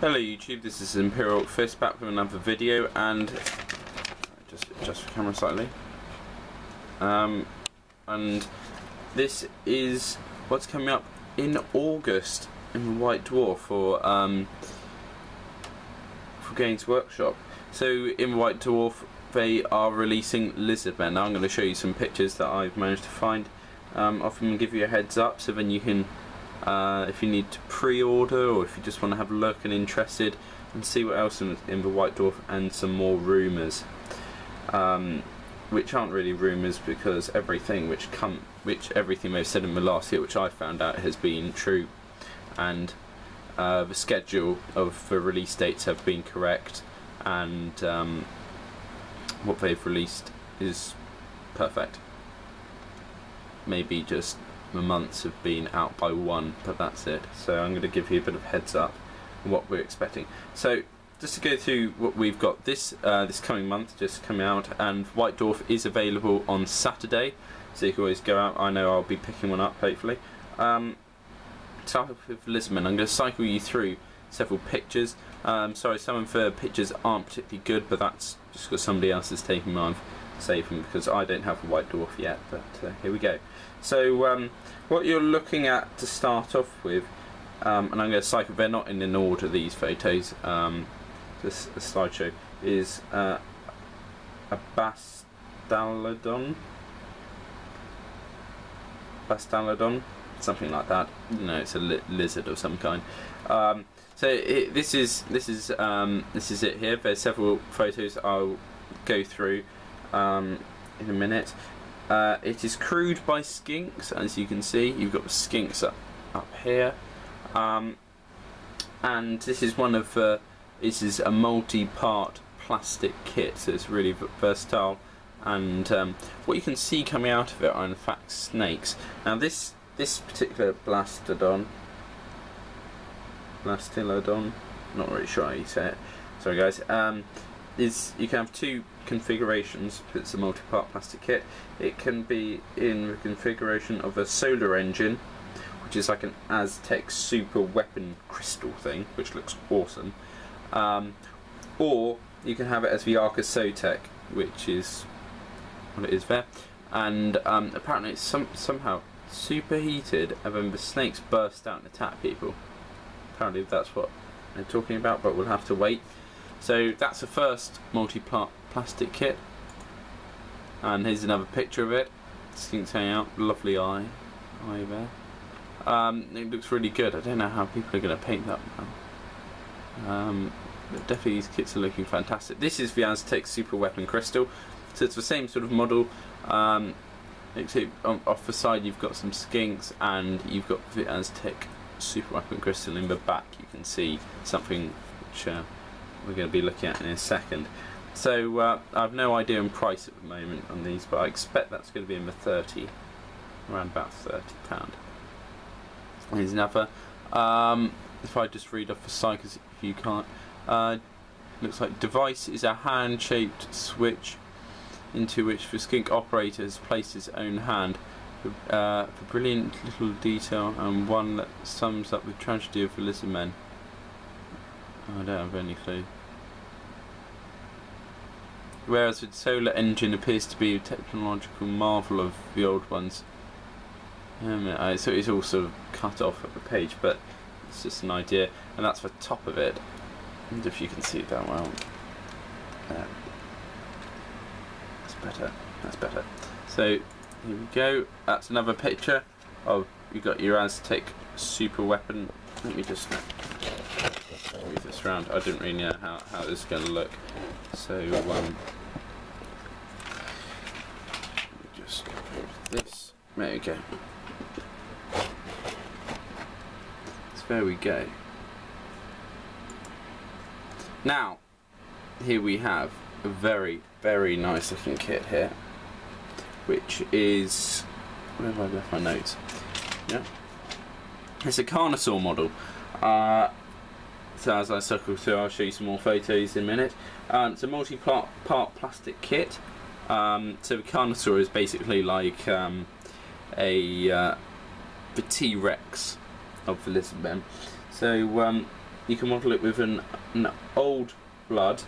Hello YouTube, this is Imperial Fist back with another video and just adjust the camera slightly. Um, and this is what's coming up in August in White Dwarf for um, for Games Workshop. So in White Dwarf they are releasing Lizardmen. Now I'm going to show you some pictures that I've managed to find um, off them and give you a heads up so then you can uh, if you need to pre-order or if you just want to have a look and interested and see what else in, in the White Dwarf and some more rumours um, which aren't really rumours because everything which come which everything they've said in the last year which I found out has been true and uh, the schedule of the release dates have been correct and um, what they've released is perfect. Maybe just the months have been out by one, but that's it. So I'm going to give you a bit of heads up what we're expecting. So just to go through what we've got this uh, this coming month, just coming out, and White Dwarf is available on Saturday, so you can always go out. I know I'll be picking one up hopefully. Um, start with Lizardmen. I'm going to cycle you through several pictures. Um, sorry, some of the pictures aren't particularly good, but that's just because somebody else is taking mine save them because I don't have a white dwarf yet but uh, here we go. So um, what you're looking at to start off with um, and I'm going to cycle they're not in an order these photos um, this slideshow is uh, a Basthalodon Basthalodon something like that. No it's a li lizard of some kind. Um, so it, this is this is um, this is it here. There's several photos I'll go through um, in a minute. Uh, it is crewed by skinks, as you can see. You've got the skinks up, up here. Um, and this is one of uh, this is a multi-part plastic kit, so it's really versatile. And um, what you can see coming out of it are in fact snakes. Now this this particular Blastodon, Blastilodon, not really sure how you say it. Sorry guys. Um, is you can have two configurations if it's a multi-part plastic kit. It can be in the configuration of a solar engine, which is like an Aztec super weapon crystal thing, which looks awesome. Um, or you can have it as the Ark of Sotek, which is what it is there. And um, apparently it's some, somehow superheated and then the snakes burst out and attack people. Apparently that's what they're talking about, but we'll have to wait. So that's the first multi-part plastic kit. And here's another picture of it. Skinks hanging out, lovely eye, eye there. Um, it looks really good. I don't know how people are going to paint that now. Um, but definitely these kits are looking fantastic. This is the Aztec Super Weapon Crystal. So it's the same sort of model. Um, except off the side you've got some skinks and you've got the Aztec Super Weapon Crystal in the back. You can see something which uh, we're going to be looking at in a second. So uh, I have no idea on price at the moment on these, but I expect that's going to be in the 30, around about 30 pound. Here's another. Um, if I just read off the side, because if you can't, uh, looks like device is a hand-shaped switch into which the skink operator has placed his own hand. Uh, for brilliant little detail and one that sums up the tragedy of the lizard men. I don't have any clue. Whereas the solar engine appears to be a technological marvel of the old ones. Um, so it's all sort of cut off at the page, but it's just an idea, and that's the top of it. And if you can see that well, uh, that's better. That's better. So here we go. That's another picture of you got your Aztec super weapon. Let me just move this around. I didn't really know how, how this is going to look. So, um, just this. There we go. So there we go. Now, here we have a very, very nice looking kit here, which is, where have I left my notes? Yeah. It's a Carnosaur model. Uh, so as I circle through I'll show you some more photos in a minute. Um, it's a multi-part part plastic kit. Um, so the Carnosaur is basically like um, a uh, the T-Rex of the men. So um, you can model it with an, an old blood,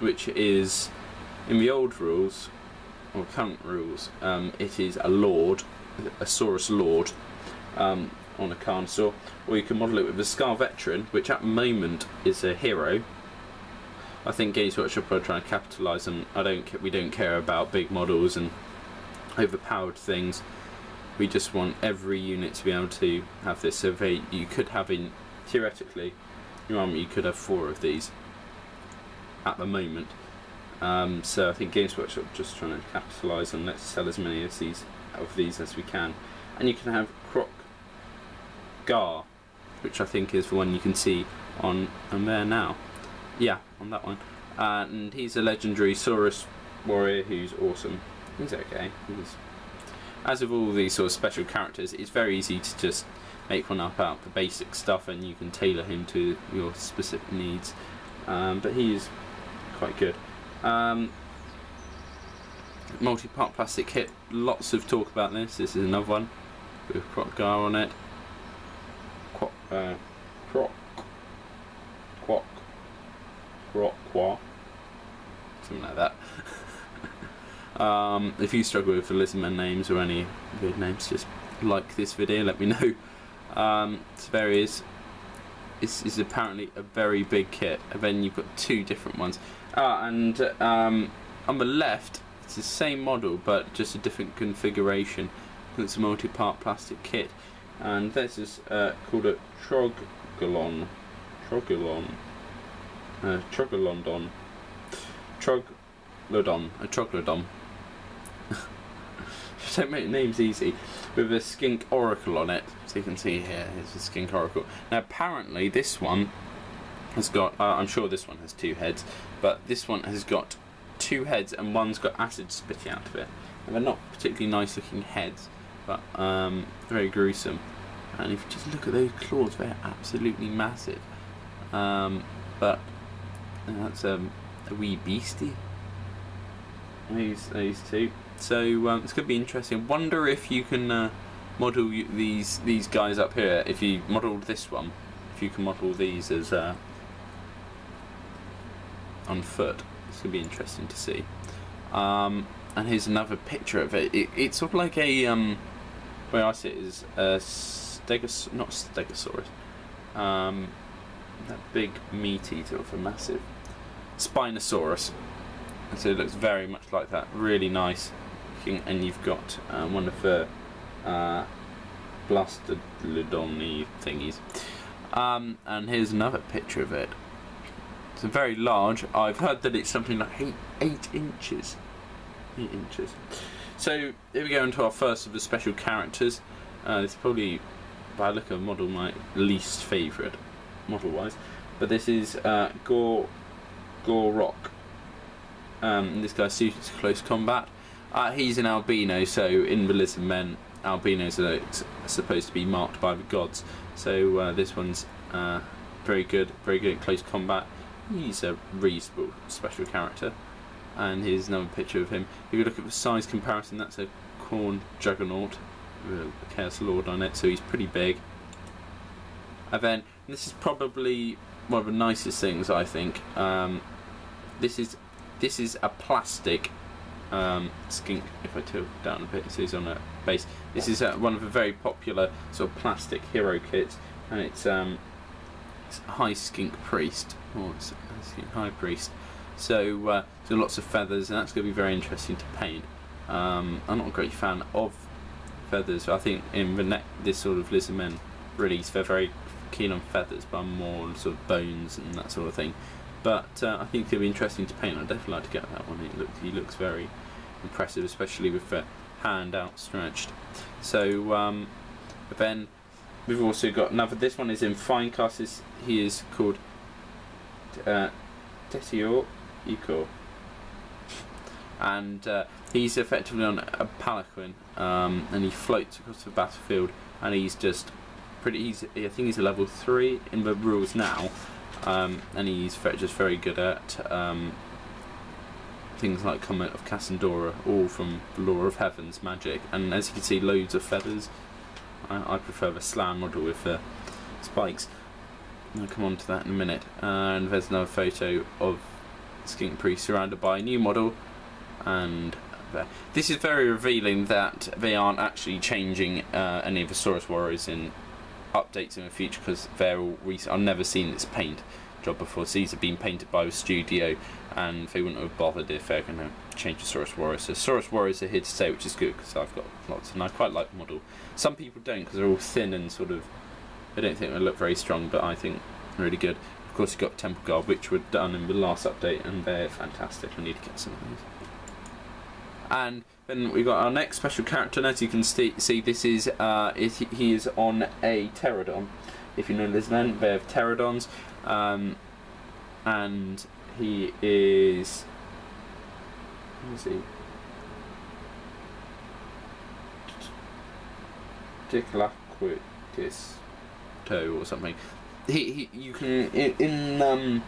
which is in the old rules or current rules. Um, it is a lord, a Saurus lord, um, on a Carnosaur, or you can model it with a Scar veteran, which at the moment is a hero. I think Games Workshop are trying to capitalise on. I don't. We don't care about big models and overpowered things. We just want every unit to be able to have this. So they, you could have in theoretically, your army you could have four of these at the moment. Um, so I think Games Workshop just trying to capitalise on let's sell as many of these of these as we can, and you can have Gar, which I think is the one you can see on there now. Yeah, on that one, and he's a legendary Saurus warrior who's awesome. He's okay. He's as with all these sort of special characters, it's very easy to just make one up out the basic stuff, and you can tailor him to your specific needs. Um, but he is quite good. Um, multi-part plastic kit. Lots of talk about this. This is another one with Kroq-Gar on it. Uh, Croc, Croc, Croc, Croc, something like that. um, if you struggle with the names or any weird names, just like this video. Let me know. Um, Severi is is, is apparently a very big kit, and then you've got two different ones. Ah, and um, on the left, it's the same model but just a different configuration. It's a multi-part plastic kit, and this is uh, called a Troglon, Troglon, uh, Troglodon, Troglodon, a Troglodon. Don't make names easy. With a skink oracle on it, so you can see here, here's a skink oracle. Now apparently this one has got, uh, I'm sure this one has two heads, but this one has got two heads and one's got acid spitting out of it. And they're not particularly nice looking heads, but um, very gruesome. And if you just look at those claws, they're absolutely massive. Um, but that's um, a wee beastie. These, these two. So um, it's going to be interesting. Wonder if you can uh, model these these guys up here. If you modelled this one, if you can model these as uh, on foot. It's going to be interesting to see. Um, and here's another picture of it. it it's sort of like a um, where I see is a stegos not stegosaurus. Um, that big meat eater of a massive Spinosaurus. And so it looks very much like that. Really nice. looking, And you've got um, one of the uh, Blastodon thingies. Um, and here's another picture of it. It's very large. I've heard that it's something like eight, eight inches. Eight inches. So here we go into our first of the special characters. Uh, it's probably, by look of model, my least favourite model-wise. But this is uh, Gore Rock. Um, this guy suited to close combat. Uh, he's an albino, so in Lizard Men, albinos are supposed to be marked by the gods. So uh, this one's uh, very good, very good at close combat. He's a reasonable special character. And here's another picture of him. If you look at the size comparison, that's a Khorne juggernaut with a Chaos Lord on it, so he's pretty big. And then this is probably one of the nicest things I think. Um, this is this is a plastic um, skink. If I tilt down a bit, so he's on a base. This is uh, one of the very popular sort of plastic hero kits, and it's um, it's high skink priest or it's high priest. So uh, so lots of feathers, and that's going to be very interesting to paint. Um, I'm not a great fan of feathers. I think in the neck, this sort of lizard men release, they're very keen on feathers, but I'm more on sort of bones and that sort of thing. But uh, I think it'll be interesting to paint. I'd definitely like to get that one. It looks, he looks very impressive, especially with the hand outstretched. So um, then we've also got another. This one is in fine cast. He is called uh, Tessio Iko. And uh, he's effectively on a palanquin, um, and he floats across the battlefield, and he's just pretty. He's, I think he's a level three in the rules now, um, and he's just very good at um, things like Comet of Casandora, all from the Lore of Heavens magic. And as you can see, loads of feathers. I, I prefer the Slann model with the spikes. I'll come on to that in a minute. And there's another photo of Skink Priest surrounded by a new model. And there. This is very revealing that they aren't actually changing uh, any of the Saurus Warriors in updates in the future because they're all recent. I've never seen this paint job before. So these have been painted by the studio and they wouldn't have bothered if they're going to change the Saurus Warriors. So Saurus Warriors are here to stay, which is good because I've got lots and I quite like the model. Some people don't because they're all thin and sort of I don't think they look very strong, but I think really good. Of course, you've got Temple Guard, which were done in the last update, and they're fantastic. I need to get some of these. And then we've got our next special character, and as you can see, this is uh, he is on a Terradon. If you know this then, they have Terradons, um, and he is. Who is he? Diclaquis toe or something. He, he you can in, in um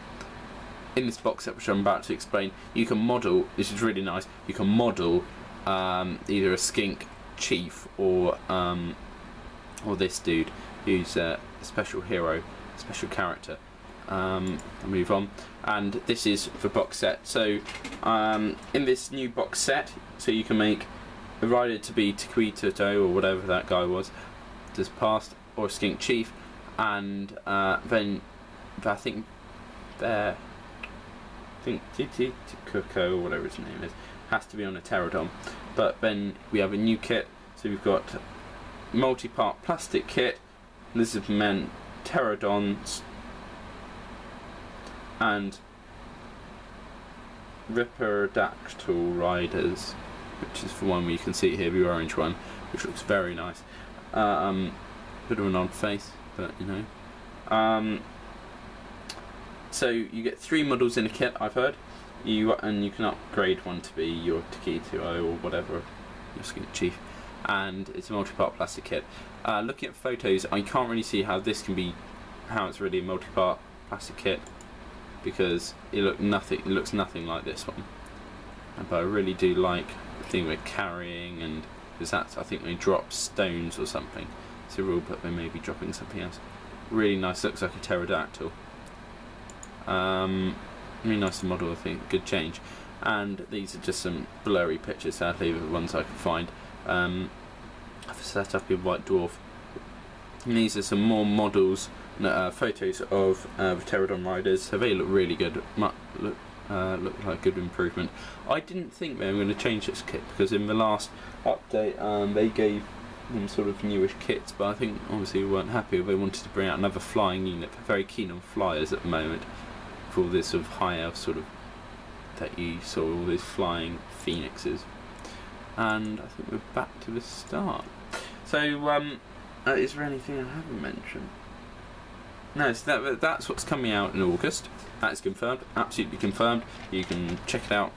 in this box set which I'm about to explain, you can model. This is really nice. You can model um, either a skink chief or um, or this dude who's a special hero, special character. Um, I'll move on, and this is for box set. So um, in this new box set, so you can make a rider to be Taquito or whatever that guy was, just past, or a skink chief, and uh, then I think there, I think Titi Coco or whatever his name is has to be on a Terradon. But then we have a new kit, so we've got multi-part plastic kit, lizard men, Terradons, and Ripperdactyl riders, which is the one where you can see here, the orange one, which looks very nice. Uh, um, bit of an odd face but you know. Um, so you get three models in a kit, I've heard. You and you can upgrade one to be your Taquito or whatever, your skink chief, and it's a multi-part plastic kit. Uh, looking at photos, I can't really see how this can be, how it's really a multi-part plastic kit, because it look nothing. It looks nothing like this one. But I really do like the thing we're carrying, and because that's I think they drop stones or something. Cyril, but they may be dropping something else. Really nice, looks like a pterodactyl. Um, really nice model, I think, good change. And these are just some blurry pictures, sadly, the ones I can find. Um, I've set up in White Dwarf. And these are some more models, uh, photos of uh, the Terradon riders, so they look really good. Look, uh, look like good improvement. I didn't think they were going to change this kit because in the last update um, they gave sort of newish kits, but I think obviously we weren't happy. They wanted to bring out another flying unit. They're very keen on flyers at the moment for this sort of higher sort of that you saw all these flying phoenixes. And I think we're back to the start. So, um, uh, is there anything I haven't mentioned? No, so that, that's what's coming out in August. That is confirmed, absolutely confirmed. You can check it out.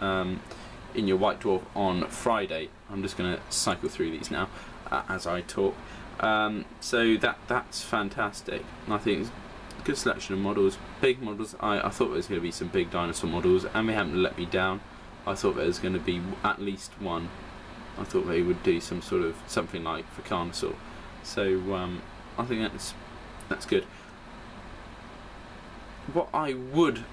Um, in your White Dwarf on Friday. I'm just going to cycle through these now uh, as I talk. Um, so that that's fantastic. I think it's a good selection of models, big models. I, I thought there was going to be some big dinosaur models, and they haven't let me down. I thought there was going to be at least one. I thought they would do some sort of something like for Carnosaur. So um, I think that's that's good. What I would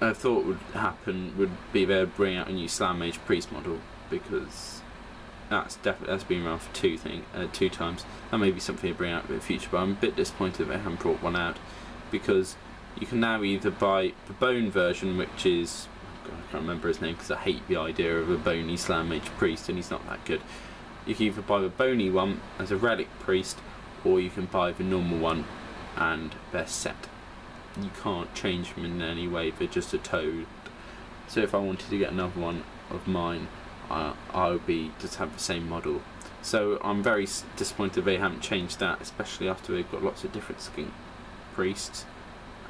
I thought would happen would be they bring out a new Slann Mage Priest model because that's definitely that's been around for two thing uh, two times. That may be something they bring out in the future, but I'm a bit disappointed they haven't brought one out because you can now either buy the bone version, which is God, I can't remember his name because I hate the idea of a bony Slann Mage Priest, and he's not that good. You can either buy the bony one as a relic priest, or you can buy the normal one, and they're set you can't change them in any way, they're just a toad. So if I wanted to get another one of mine, uh, I would be just have the same model. So I'm very disappointed they haven't changed that, especially after they've got lots of different skink priests,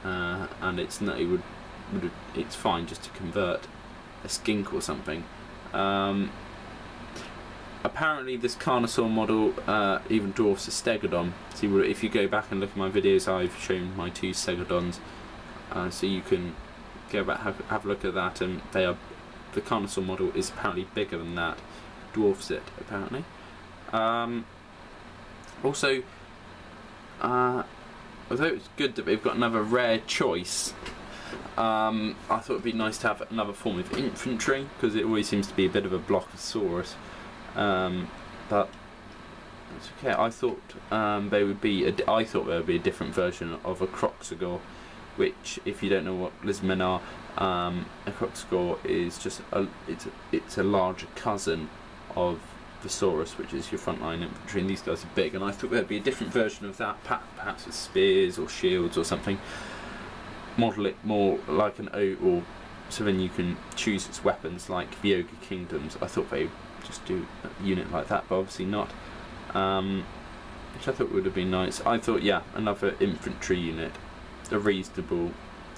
uh, and it's not it would, would it's fine just to convert a skink or something. Um, apparently this Carnosaur model uh, even dwarfs a Stegadon. See, if you go back and look at my videos, I've shown my two Stegadons, uh, so you can go back have have a look at that, and they are the Carnosaur model is apparently bigger than that, dwarfs it apparently. Um, also, uh, although it's good that they've got another rare choice, um, I thought it'd be nice to have another form of infantry because it always seems to be a bit of a block of Saurus. Um, but it's okay. I thought um, they would be. A, I thought there would be a different version of a Kroxigor, which, if you don't know what Lizardmen are, um, a Kroxigor is just a. It's a, it's a larger cousin of the Saurus, which is your frontline infantry, and these guys are big. And I thought there'd be a different version of that, perhaps with spears or shields or something. Model it more like an O, or so then you can choose its weapons like the Ogre Kingdoms. I thought they just do a unit like that, but obviously not. Um, which I thought would have been nice. I thought, yeah, another infantry unit, a reasonable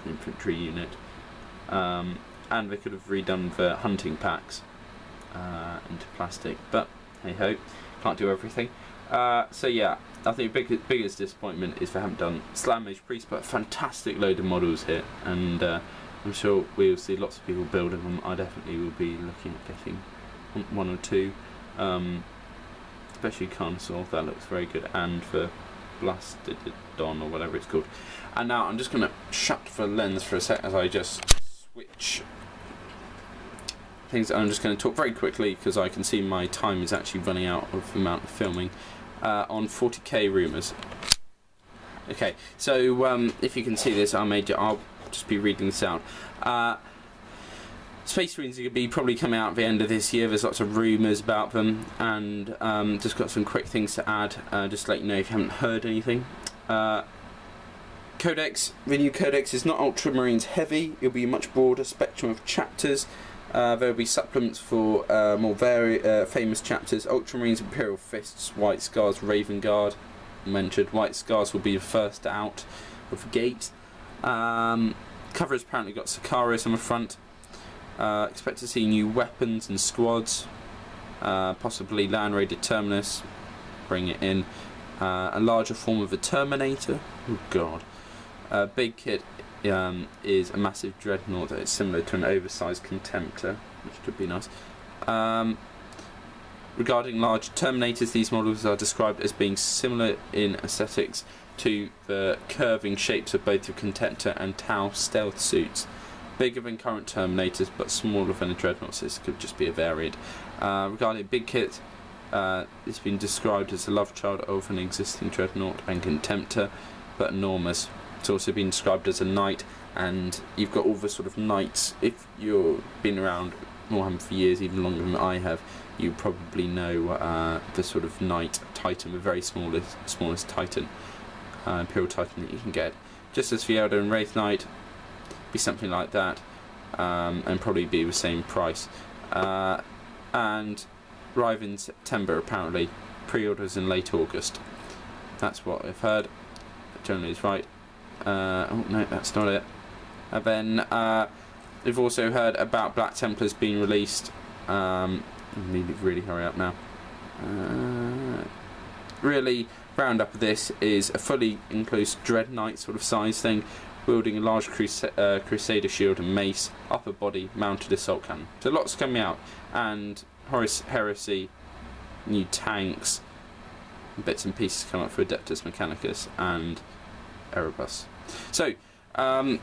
infantry unit, um, and they could have redone the hunting packs uh, into plastic. But hey ho, can't do everything. Uh, so yeah, I think big, biggest disappointment is they haven't done Slann Mage Priest, but fantastic load of models here, and uh, I'm sure we'll see lots of people building them. I definitely will be looking at getting one or two. Um, especially Carnosaur, that looks very good, and for Blastodon or whatever it's called. And now I'm just going to shut the lens for a sec as I just switch things. I'm just going to talk very quickly because I can see my time is actually running out of the amount of filming uh, on 40k rumours. Okay, so um, if you can see this, I made it. I'll just be reading this out. Uh, Space Marines are going to be probably coming out at the end of this year. There's lots of rumours about them, and um, just got some quick things to add. Uh, just to let you know if you haven't heard anything. Uh, Codex, the new Codex is not Ultramarines heavy. It'll be a much broader spectrum of chapters. Uh, there will be supplements for uh, more very uh, famous chapters. Ultramarines, Imperial Fists, White Scars, Raven Guard. Mentioned White Scars will be the first out of the gate. Um, cover has apparently got Sicarius on the front. Uh, expect to see new weapons and squads, uh, possibly Land Raider Terminus, bring it in. Uh, a larger form of a Terminator, oh god. Uh, big kit um, is a massive dreadnought that is similar to an oversized Contemptor, which could be nice. Um, regarding large Terminators, these models are described as being similar in aesthetics to the curving shapes of both the Contemptor and Tau stealth suits bigger than current Terminators but smaller than a Dreadnought, this could just be a variant. Uh, regarding Big Kit, uh, it's been described as a love child of an existing Dreadnought and Contemptor, but enormous. It's also been described as a knight, and you've got all the sort of knights. If you've been around Warhammer for years, even longer than I have, you probably know uh, the sort of knight titan, the very smallest, smallest titan, uh, Imperial Titan that you can get. Just as the Eldar and Wraith Knight, be something like that, um, and probably be the same price. Uh, and arrive in September apparently. Pre-orders in late August. That's what I've heard. generally is right. Uh, oh no, that's not it. And then uh, we've also heard about Black Templars being released. Um, I need to really hurry up now. Uh, really, roundup of this is a fully enclosed Dread Knight sort of size thing wielding a large uh, Crusader shield and mace, upper body, mounted assault cannon. So lots coming out, and Horus Heresy, new tanks, bits and pieces come up for Adeptus Mechanicus and Erebus. So, um,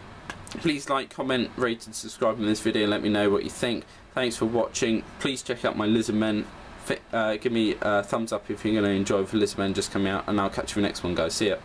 please like, comment, rate and subscribe on this video and let me know what you think. Thanks for watching. Please check out my Lizardmen. Uh, give me a thumbs up if you're going to enjoy the Lizardmen just coming out and I'll catch you next one guys. See ya.